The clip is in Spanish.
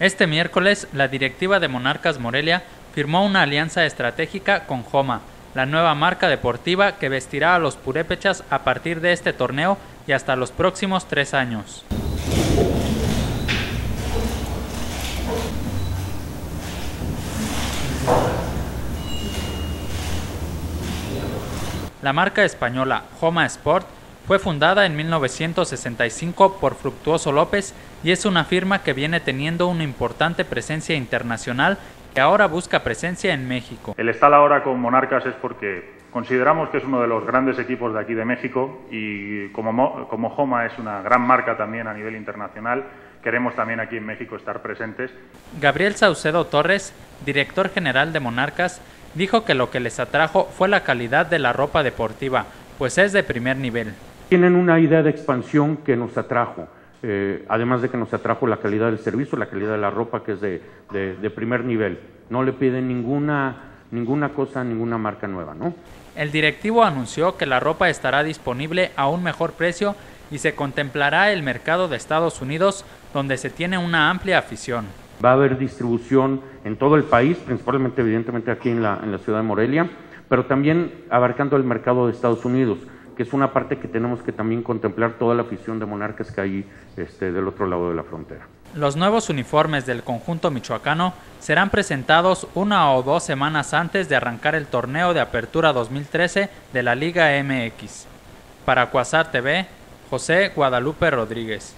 Este miércoles, la directiva de Monarcas Morelia firmó una alianza estratégica con Joma, la nueva marca deportiva que vestirá a los purépechas a partir de este torneo y hasta los próximos tres años. La marca española Joma Sport fue fundada en 1965 por Fructuoso López y es una firma que viene teniendo una importante presencia internacional que ahora busca presencia en México. El estar ahora con Monarcas es porque consideramos que es uno de los grandes equipos de aquí de México y como, como Joma es una gran marca también a nivel internacional, queremos también aquí en México estar presentes. Gabriel Saucedo Torres, director general de Monarcas, dijo que lo que les atrajo fue la calidad de la ropa deportiva, pues es de primer nivel tienen una idea de expansión que nos atrajo. Eh, además de que nos atrajo la calidad del servicio, la calidad de la ropa que es de, de, primer nivel. No le piden ninguna, ninguna cosa, ninguna marca nueva, ¿no? El directivo anunció que la ropa estará disponible a un mejor precio y se contemplará el mercado de Estados Unidos, donde se tiene una amplia afición. Va a haber distribución en todo el país, principalmente evidentemente aquí en la, en la ciudad de Morelia, pero también abarcando el mercado de Estados Unidos que es una parte que tenemos que también contemplar toda la afición de monarcas que hay este, del otro lado de la frontera. Los nuevos uniformes del conjunto michoacano serán presentados una o dos semanas antes de arrancar el torneo de apertura 2013 de la Liga MX. Para Cuasar TV, José Guadalupe Rodríguez.